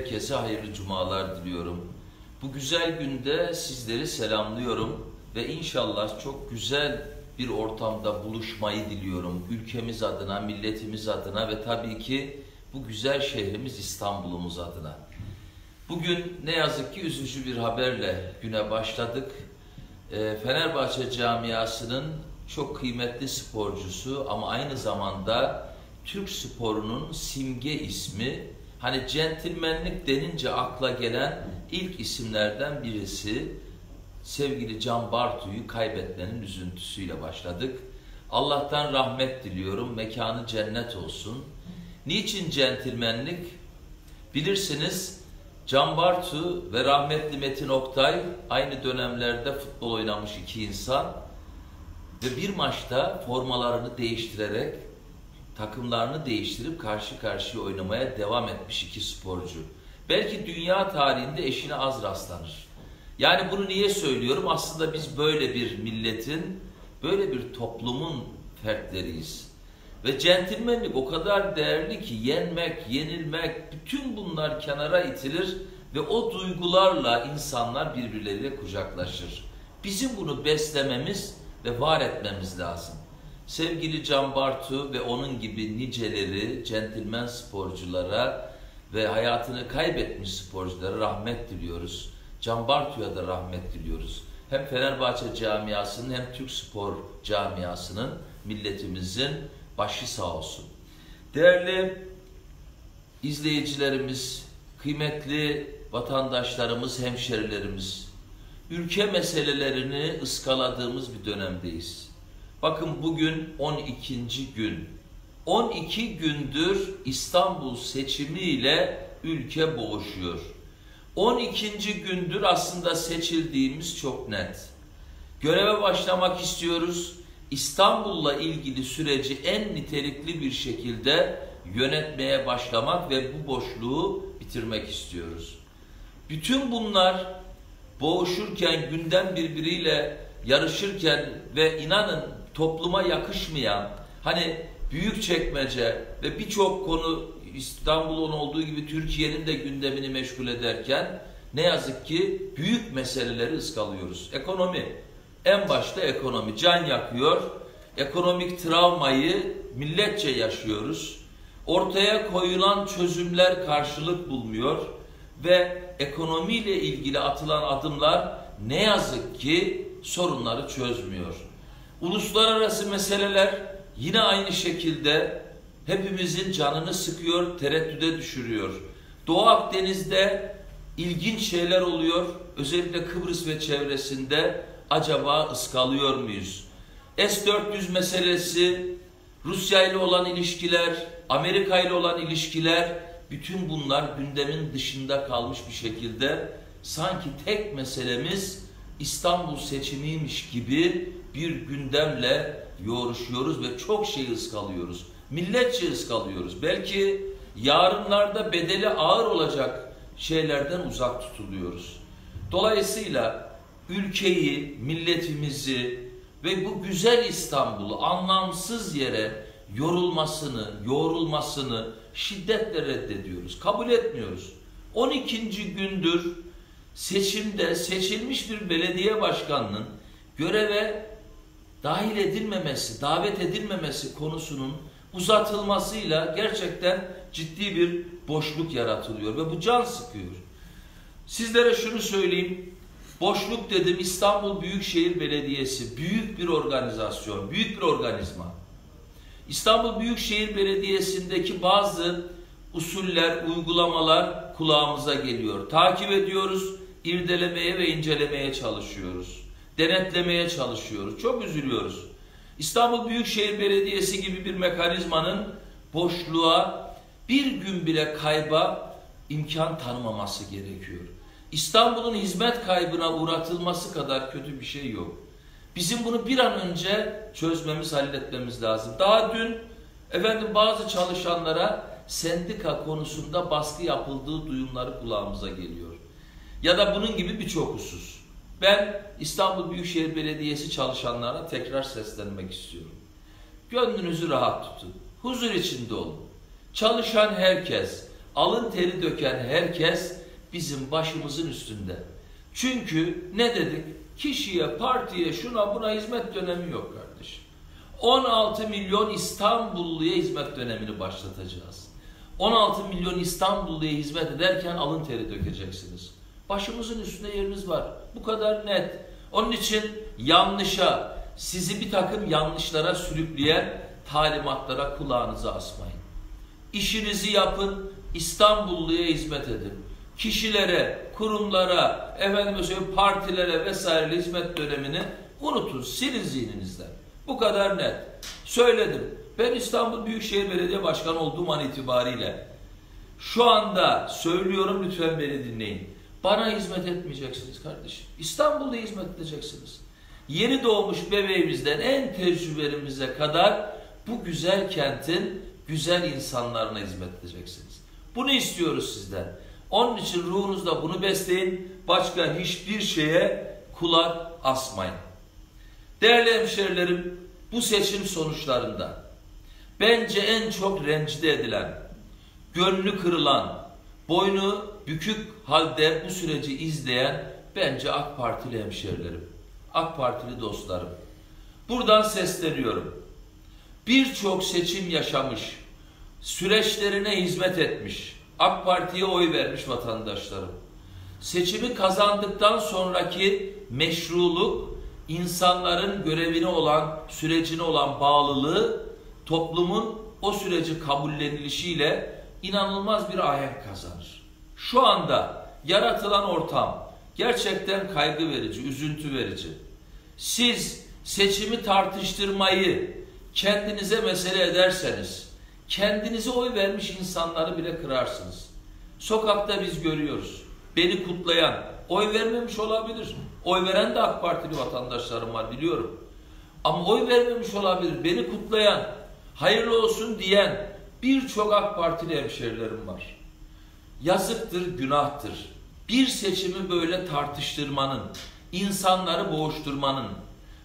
Herkese hayırlı cumalar diliyorum. Bu güzel günde sizleri selamlıyorum ve inşallah çok güzel bir ortamda buluşmayı diliyorum. Ülkemiz adına, milletimiz adına ve tabii ki bu güzel şehrimiz İstanbul'umuz adına. Bugün ne yazık ki üzücü bir haberle güne başladık. Ee, Fenerbahçe camiasının çok kıymetli sporcusu ama aynı zamanda Türk sporunun simge ismi Hani centilmenlik denince akla gelen ilk isimlerden birisi sevgili Can Bartu'yu kaybetmenin üzüntüsüyle başladık. Allah'tan rahmet diliyorum, mekanı cennet olsun. Niçin centilmenlik? Bilirsiniz Can Bartu ve rahmetli Metin Oktay aynı dönemlerde futbol oynamış iki insan ve bir maçta formalarını değiştirerek takımlarını değiştirip karşı karşıya oynamaya devam etmiş iki sporcu. Belki dünya tarihinde eşine az rastlanır. Yani bunu niye söylüyorum? Aslında biz böyle bir milletin, böyle bir toplumun fertleriyiz. Ve centilmenlik o kadar değerli ki yenmek, yenilmek, bütün bunlar kenara itilir ve o duygularla insanlar birbirleriyle kucaklaşır. Bizim bunu beslememiz ve var etmemiz lazım. Sevgili Can Bartu ve onun gibi niceleri centilmen sporculara ve hayatını kaybetmiş sporculara rahmet diliyoruz. Can Bartu'ya da rahmet diliyoruz. Hem Fenerbahçe camiasının hem Türk spor camiasının milletimizin başı sağ olsun. Değerli izleyicilerimiz, kıymetli vatandaşlarımız, hemşerilerimiz, ülke meselelerini ıskaladığımız bir dönemdeyiz. Bakın bugün 12. gün. 12 gündür İstanbul seçimiyle ülke boğuşuyor. 12. gündür aslında seçildiğimiz çok net. Göreve başlamak istiyoruz. İstanbul'la ilgili süreci en nitelikli bir şekilde yönetmeye başlamak ve bu boşluğu bitirmek istiyoruz. Bütün bunlar boğuşurken, gündem birbiriyle yarışırken ve inanın topluma yakışmayan, hani büyük çekmece ve birçok konu İstanbul'un olduğu gibi Türkiye'nin de gündemini meşgul ederken ne yazık ki büyük meseleleri ıskalıyoruz. Ekonomi, en başta ekonomi can yakıyor. Ekonomik travmayı milletçe yaşıyoruz. Ortaya koyulan çözümler karşılık bulmuyor ve ekonomiyle ilgili atılan adımlar ne yazık ki sorunları çözmüyor. Uluslararası meseleler yine aynı şekilde hepimizin canını sıkıyor, tereddüde düşürüyor. Doğu Akdeniz'de ilginç şeyler oluyor. Özellikle Kıbrıs ve çevresinde acaba ıskalıyor muyuz? S-400 meselesi, Rusya ile olan ilişkiler, Amerika ile olan ilişkiler, bütün bunlar gündemin dışında kalmış bir şekilde sanki tek meselemiz İstanbul seçimiymiş gibi bir gündemle yoğruşuyoruz ve çok şey ıskalıyoruz. Milletçe ıskalıyoruz. Belki yarınlarda bedeli ağır olacak şeylerden uzak tutuluyoruz. Dolayısıyla ülkeyi, milletimizi ve bu güzel İstanbul'u anlamsız yere yorulmasını, yoğrulmasını şiddetle reddediyoruz. Kabul etmiyoruz. 12. gündür seçimde seçilmiş bir belediye başkanının göreve dahil edilmemesi, davet edilmemesi konusunun uzatılmasıyla gerçekten ciddi bir boşluk yaratılıyor ve bu can sıkıyor. Sizlere şunu söyleyeyim. Boşluk dedim İstanbul Büyükşehir Belediyesi büyük bir organizasyon, büyük bir organizma. İstanbul Büyükşehir Belediyesi'ndeki bazı usuller, uygulamalar kulağımıza geliyor. Takip ediyoruz, irdelemeye ve incelemeye çalışıyoruz denetlemeye çalışıyoruz. Çok üzülüyoruz. İstanbul Büyükşehir Belediyesi gibi bir mekanizmanın boşluğa bir gün bile kayba imkan tanımaması gerekiyor. İstanbul'un hizmet kaybına uğratılması kadar kötü bir şey yok. Bizim bunu bir an önce çözmemiz, halletmemiz lazım. Daha dün efendim bazı çalışanlara sendika konusunda baskı yapıldığı duyumları kulağımıza geliyor. Ya da bunun gibi birçok husus. Ben İstanbul Büyükşehir Belediyesi çalışanlarına tekrar seslenmek istiyorum. Gönlünüzü rahat tutun. Huzur içinde olun. Çalışan herkes alın teri döken herkes bizim başımızın üstünde. Çünkü ne dedik? Kişiye, partiye, şuna buna hizmet dönemi yok kardeşim. 16 milyon İstanbulluya hizmet dönemini başlatacağız. 16 milyon İstanbulluya hizmet ederken alın teri dökeceksiniz. Başımızın üstünde yeriniz var. Bu kadar net. Onun için yanlışa, sizi bir takım yanlışlara sürükleyen talimatlara kulağınızı asmayın. İşinizi yapın, İstanbulluya hizmet edin. Kişilere, kurumlara, efendim partilere vesaire hizmet dönemini unutun, silin zihninizden. Bu kadar net. Söyledim. Ben İstanbul Büyükşehir Belediye Başkanı olduğum an itibariyle şu anda söylüyorum lütfen beni dinleyin. Bana hizmet etmeyeceksiniz kardeşim. İstanbul'da hizmet edeceksiniz. Yeni doğmuş bebeğimizden en tecrübelerimize kadar bu güzel kentin güzel insanlarına hizmet edeceksiniz. Bunu istiyoruz sizden. Onun için ruhunuzda bunu besleyin. Başka hiçbir şeye kulak asmayın. Değerli hemşerilerim, bu seçim sonuçlarında bence en çok rencide edilen, gönlü kırılan, boynu bükük halde bu süreci izleyen bence AK Partili hemşerilerim, AK Partili dostlarım. Buradan sesleniyorum. Birçok seçim yaşamış, süreçlerine hizmet etmiş, AK Parti'ye oy vermiş vatandaşlarım. Seçimi kazandıktan sonraki meşruluk, insanların görevine olan, sürecine olan bağlılığı, toplumun o süreci kabullenilişiyle inanılmaz bir ahenk kazanır. Şu anda yaratılan ortam gerçekten kaygı verici, üzüntü verici. Siz seçimi tartıştırmayı kendinize mesele ederseniz, kendinize oy vermiş insanları bile kırarsınız. Sokakta biz görüyoruz. Beni kutlayan, oy vermemiş olabilir. Oy veren de AK Partili vatandaşlarım var biliyorum. Ama oy vermemiş olabilir. Beni kutlayan, hayırlı olsun diyen birçok AK Partili hemşerilerim var. Yazıktır, günahtır. Bir seçimi böyle tartıştırmanın, insanları boğuşturmanın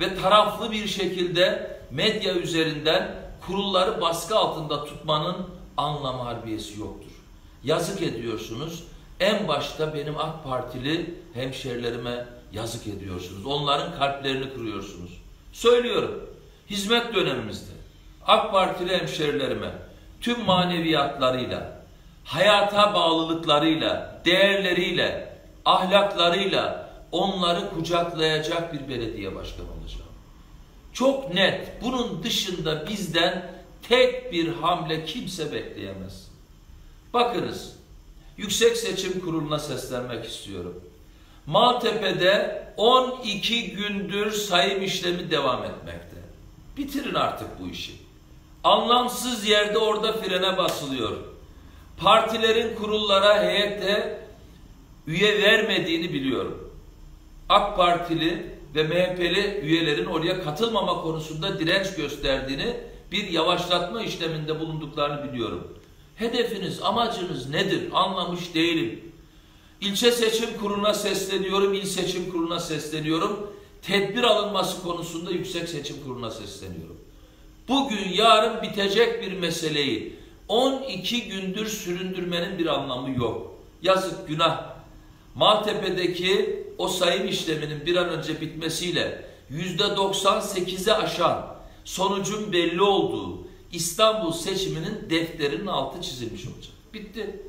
ve taraflı bir şekilde medya üzerinden kurulları baskı altında tutmanın anlam harbiyesi yoktur. Yazık ediyorsunuz. En başta benim AK Partili hemşerilerime yazık ediyorsunuz. Onların kalplerini kırıyorsunuz. Söylüyorum. Hizmet dönemimizde AK Partili hemşerilerime tüm maneviyatlarıyla, hayata bağlılıklarıyla, değerleriyle, ahlaklarıyla onları kucaklayacak bir belediye başkanı olacağım. Çok net. Bunun dışında bizden tek bir hamle kimse bekleyemez. Bakınız, Yüksek Seçim Kurulu'na seslenmek istiyorum. Maltepe'de 12 gündür sayım işlemi devam etmekte. Bitirin artık bu işi. Anlamsız yerde orada frene basılıyor. Partilerin kurullara heyette üye vermediğini biliyorum. AK Partili ve MHP'li üyelerin oraya katılmama konusunda direnç gösterdiğini, bir yavaşlatma işleminde bulunduklarını biliyorum. Hedefiniz, amacınız nedir? Anlamış değilim. İlçe seçim kuruluna sesleniyorum, il seçim kuruluna sesleniyorum. Tedbir alınması konusunda yüksek seçim kuruluna sesleniyorum. Bugün yarın bitecek bir meseleyi 12 gündür süründürmenin bir anlamı yok. Yazık günah. Maltepe'deki o sayım işleminin bir an önce bitmesiyle yüzde 98'e aşan sonucun belli olduğu İstanbul seçiminin defterinin altı çizilmiş olacak. Bitti.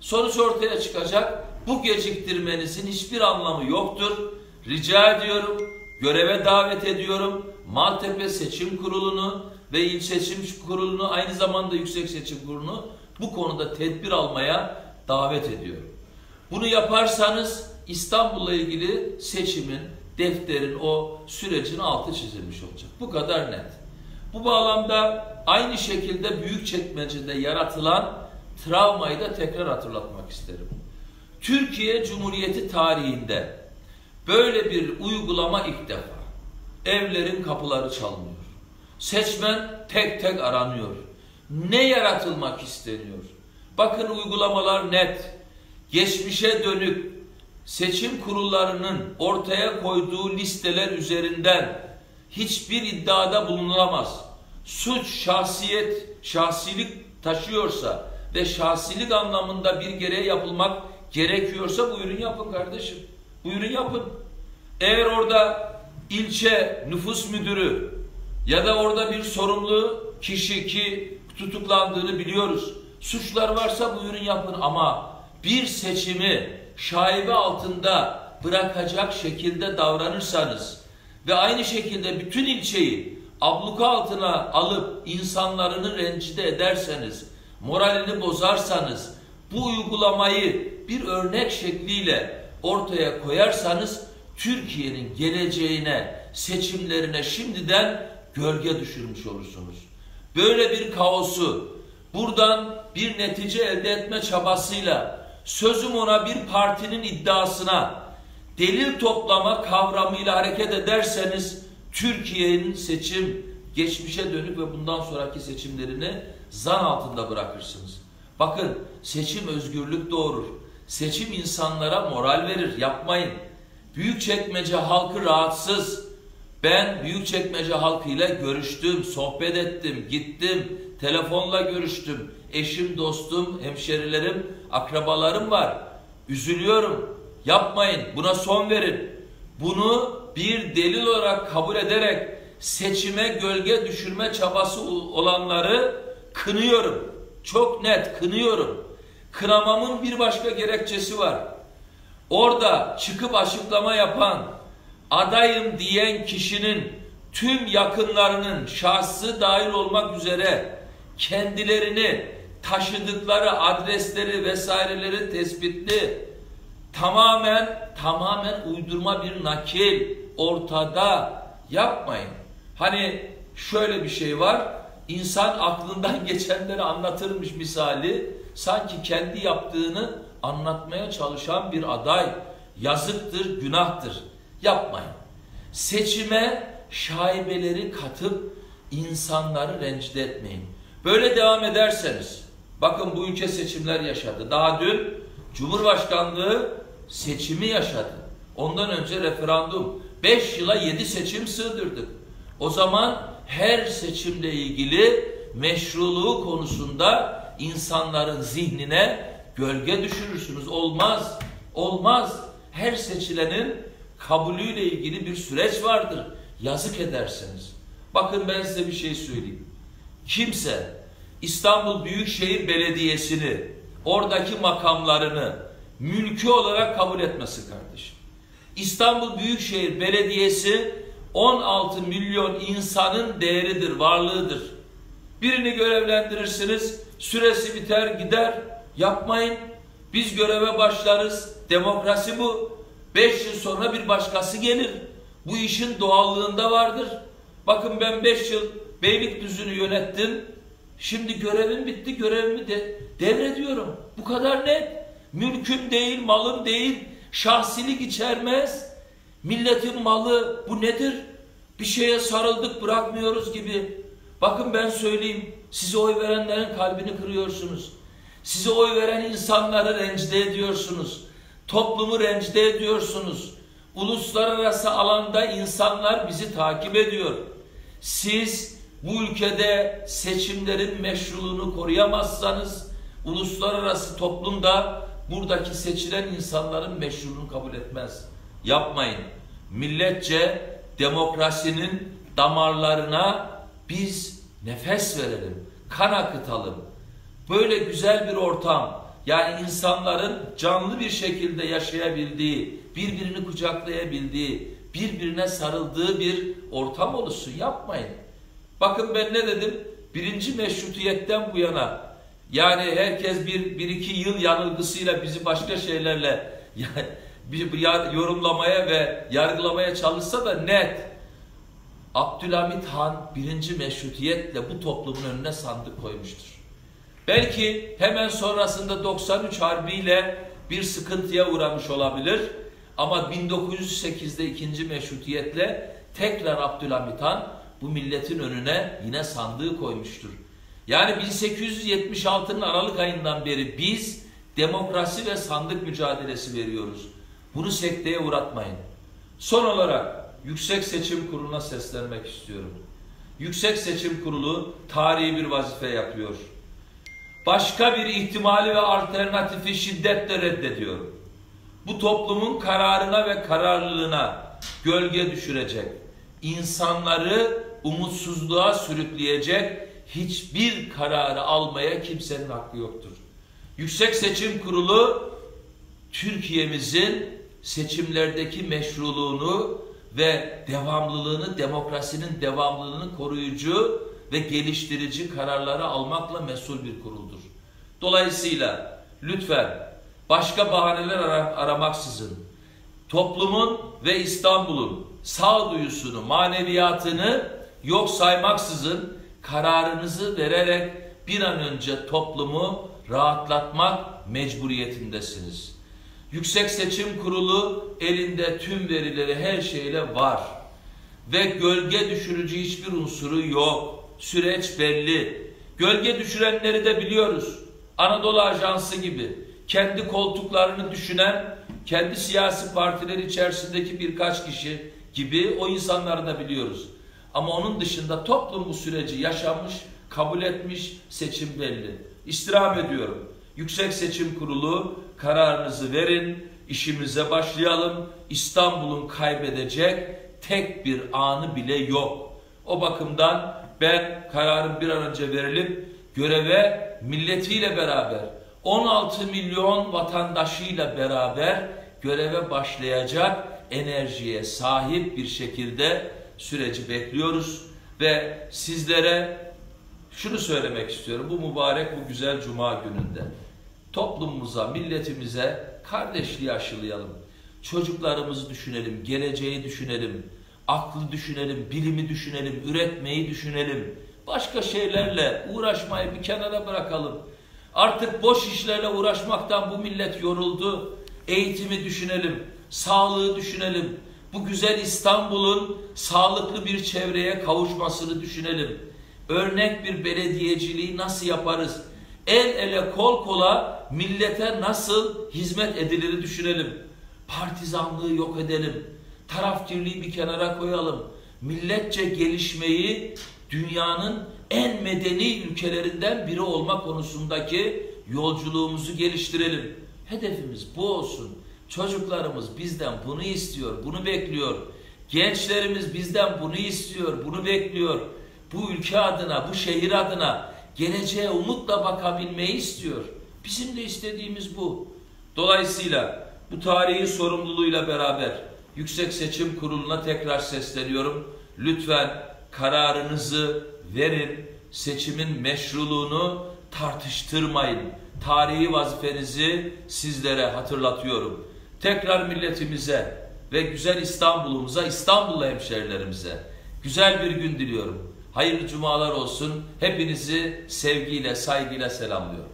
Sonuç ortaya çıkacak. Bu geciktirmenizin hiçbir anlamı yoktur. Rica ediyorum, göreve davet ediyorum. Maltepe Seçim Kurulu'nu ve İl Seçim Kurulu'nu aynı zamanda Yüksek Seçim Kurulu'nu bu konuda tedbir almaya davet ediyorum. Bunu yaparsanız İstanbul'la ilgili seçimin, defterin, o sürecin altı çizilmiş olacak. Bu kadar net. Bu bağlamda aynı şekilde büyük çekmecede yaratılan travmayı da tekrar hatırlatmak isterim. Türkiye Cumhuriyeti tarihinde böyle bir uygulama ilk defa. Evlerin kapıları çalınıyor. Seçmen tek tek aranıyor. Ne yaratılmak isteniyor? Bakın uygulamalar net. Geçmişe dönük seçim kurullarının ortaya koyduğu listeler üzerinden hiçbir iddiada bulunulamaz. Suç, şahsiyet, şahsilik taşıyorsa ve şahsilik anlamında bir gereği yapılmak gerekiyorsa buyurun yapın kardeşim. Buyurun yapın. Eğer orada ilçe nüfus müdürü ya da orada bir sorumlu kişi ki tutuklandığını biliyoruz. Suçlar varsa buyurun yapın ama bir seçimi şaibe altında bırakacak şekilde davranırsanız ve aynı şekilde bütün ilçeyi abluka altına alıp insanlarını rencide ederseniz, moralini bozarsanız, bu uygulamayı bir örnek şekliyle ortaya koyarsanız Türkiye'nin geleceğine, seçimlerine şimdiden gölge düşürmüş olursunuz. Böyle bir kaosu buradan bir netice elde etme çabasıyla sözüm ona bir partinin iddiasına delil toplama kavramıyla hareket ederseniz Türkiye'nin seçim geçmişe dönük ve bundan sonraki seçimlerini zan altında bırakırsınız. Bakın seçim özgürlük doğurur. Seçim insanlara moral verir. Yapmayın. Büyükçekmece halkı rahatsız. Ben Büyükçekmece halkıyla görüştüm, sohbet ettim, gittim, telefonla görüştüm. Eşim, dostum, hemşerilerim, akrabalarım var. Üzülüyorum. Yapmayın. Buna son verin. Bunu bir delil olarak kabul ederek seçime gölge düşürme çabası olanları kınıyorum. Çok net kınıyorum. Kınamamın bir başka gerekçesi var. Orada çıkıp açıklama yapan, adayım diyen kişinin tüm yakınlarının şahsı dahil olmak üzere kendilerini taşıdıkları adresleri vesaireleri tespitli tamamen tamamen uydurma bir nakil ortada yapmayın. Hani şöyle bir şey var. İnsan aklından geçenleri anlatırmış misali sanki kendi yaptığını anlatmaya çalışan bir aday yazıktır, günahtır. Yapmayın. Seçime şaibeleri katıp insanları rencide etmeyin. Böyle devam ederseniz bakın bu ülke seçimler yaşadı. Daha dün Cumhurbaşkanlığı seçimi yaşadı. Ondan önce referandum. Beş yıla yedi seçim sığdırdık. O zaman her seçimle ilgili meşruluğu konusunda insanların zihnine gölge düşürürsünüz. Olmaz. Olmaz. Her seçilenin kabulüyle ilgili bir süreç vardır. Yazık edersiniz. Bakın ben size bir şey söyleyeyim. Kimse İstanbul Büyükşehir Belediyesi'ni, oradaki makamlarını, mülkü olarak kabul etmesin kardeşim. İstanbul Büyükşehir Belediyesi 16 milyon insanın değeridir, varlığıdır. Birini görevlendirirsiniz, süresi biter gider. Yapmayın. Biz göreve başlarız. Demokrasi bu. Beş yıl sonra bir başkası gelir. Bu işin doğallığında vardır. Bakın ben beş yıl Beylikdüzü'nü yönettim. Şimdi görevim bitti, görevimi de devrediyorum. Bu kadar net. Mülküm değil, malım değil, şahsilik içermez. Milletin malı bu nedir? Bir şeye sarıldık bırakmıyoruz gibi. Bakın ben söyleyeyim, size oy verenlerin kalbini kırıyorsunuz. Size oy veren insanları rencide ediyorsunuz. Toplumu rencide ediyorsunuz. Uluslararası alanda insanlar bizi takip ediyor. Siz bu ülkede seçimlerin meşruluğunu koruyamazsanız uluslararası toplumda buradaki seçilen insanların meşruluğunu kabul etmez. Yapmayın. Milletçe demokrasinin damarlarına biz nefes verelim, kan akıtalım. Böyle güzel bir ortam, yani insanların canlı bir şekilde yaşayabildiği, birbirini kucaklayabildiği, birbirine sarıldığı bir ortam oluşsun. Yapmayın. Bakın ben ne dedim? Birinci meşrutiyetten bu yana yani herkes bir, bir iki yıl yanılgısıyla bizi başka şeylerle bir yorumlamaya ve yargılamaya çalışsa da net. Abdülhamit Han birinci meşrutiyetle bu toplumun önüne sandık koymuştur. Belki hemen sonrasında 93 Harbi'yle bir sıkıntıya uğramış olabilir. Ama 1908'de ikinci meşrutiyetle tekrar Abdülhamit Han bu milletin önüne yine sandığı koymuştur. Yani 1876'nın Aralık ayından beri biz demokrasi ve sandık mücadelesi veriyoruz. Bunu sekteye uğratmayın. Son olarak Yüksek Seçim Kurulu'na seslenmek istiyorum. Yüksek Seçim Kurulu tarihi bir vazife yapıyor. başka bir ihtimali ve alternatifi şiddetle reddediyorum. Bu toplumun kararına ve kararlılığına gölge düşürecek, insanları umutsuzluğa sürükleyecek hiçbir kararı almaya kimsenin hakkı yoktur. Yüksek Seçim Kurulu Türkiye'mizin seçimlerdeki meşruluğunu ve devamlılığını, demokrasinin devamlılığını koruyucu ve geliştirici kararları almakla mesul bir kuruldur. Dolayısıyla lütfen başka bahaneler aramaksızın toplumun ve İstanbul'un sağduyusunu, maneviyatını yok saymaksızın kararınızı vererek bir an önce toplumu rahatlatmak mecburiyetindesiniz. Yüksek Seçim Kurulu elinde tüm verileri her şeyle var. Ve gölge düşürücü hiçbir unsuru yok. Süreç belli. Gölge düşürenleri de biliyoruz. Anadolu Ajansı gibi kendi koltuklarını düşünen, kendi siyasi partiler içerisindeki birkaç kişi gibi o insanları da biliyoruz. Ama onun dışında toplum bu süreci yaşamış, kabul etmiş, seçim belli. İstirham ediyorum. Yüksek Seçim Kurulu kararınızı verin, işimize başlayalım. İstanbul'un kaybedecek tek bir anı bile yok. O bakımdan ben kararım bir an önce verilip göreve milletiyle beraber 16 milyon vatandaşıyla beraber göreve başlayacak enerjiye sahip bir şekilde süreci bekliyoruz ve sizlere şunu söylemek istiyorum bu mübarek bu güzel cuma gününde toplumumuza, milletimize kardeşliği aşılayalım. Çocuklarımızı düşünelim, geleceği düşünelim, aklı düşünelim, bilimi düşünelim, üretmeyi düşünelim. Başka şeylerle uğraşmayı bir kenara bırakalım. Artık boş işlerle uğraşmaktan bu millet yoruldu. Eğitimi düşünelim, sağlığı düşünelim. Bu güzel İstanbul'un sağlıklı bir çevreye kavuşmasını düşünelim. Örnek bir belediyeciliği nasıl yaparız? El ele kol kola millete nasıl hizmet edilir düşünelim. Partizanlığı yok edelim. Tarafkirliği bir kenara koyalım. Milletçe gelişmeyi dünyanın en medeni ülkelerinden biri olma konusundaki yolculuğumuzu geliştirelim. Hedefimiz bu olsun. Çocuklarımız bizden bunu istiyor, bunu bekliyor. Gençlerimiz bizden bunu istiyor, bunu bekliyor. Bu ülke adına, bu şehir adına geleceğe umutla bakabilmeyi istiyor. Bizim de istediğimiz bu. Dolayısıyla bu tarihi sorumluluğuyla beraber Yüksek Seçim Kurulu'na tekrar sesleniyorum. Lütfen kararınızı verin. Seçimin meşruluğunu tartıştırmayın. Tarihi vazifenizi sizlere hatırlatıyorum. Tekrar milletimize ve güzel İstanbul'umuza, İstanbul'lu hemşerilerimize güzel bir gün diliyorum. Hayırlı cumalar olsun. Hepinizi sevgiyle, saygıyla selamlıyorum.